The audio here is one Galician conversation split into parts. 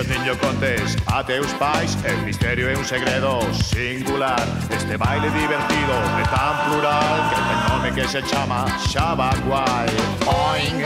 Amigas, niño, contes. A teus pais El misterio é un segredo singular. Este baile divertido é tan plural Que el nome que se chama xa guai Oink.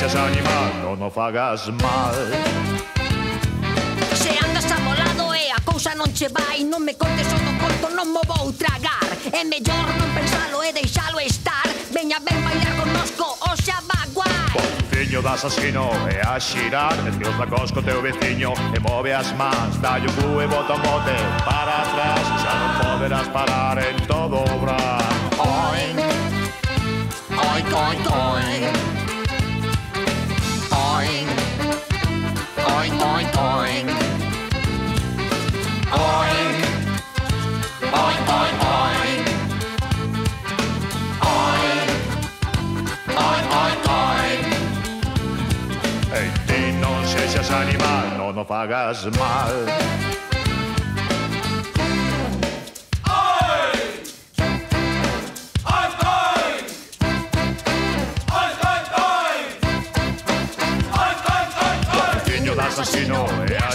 seas animal, no fagas mal. Se andas amolado e eh, a cousa non che vai. Non me contes o do corto, non mo vou tragar. É mellor non pensalo e deixalo estar. Veña ben bailar connosco, o xa va guai. Pontiño das asino e a xirar Esquios da cosco teu veciño e move as mans Dalle o cu e bota o bote para atrás Xa non poderás parar en todo o bra Oink, oink, oink, oink oink, oink, oink. Oink, oink, oink, oink. Ei, ti non sexas animal, non o fagas mal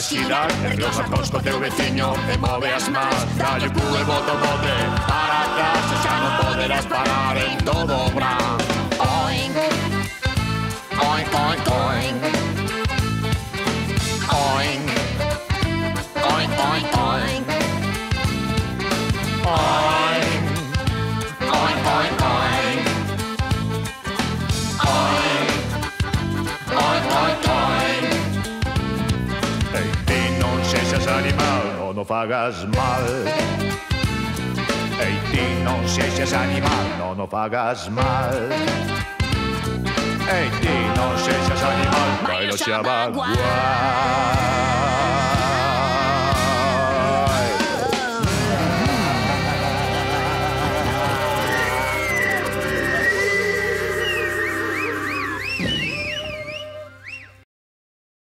cidad Entre os cos co teu veciño e move as más Dalle o cu e bote bote para atrás fagas mal. Ei, ti, não sejas animal, não, não fagas mal. Ei, ti, não sejas animal, vai não se.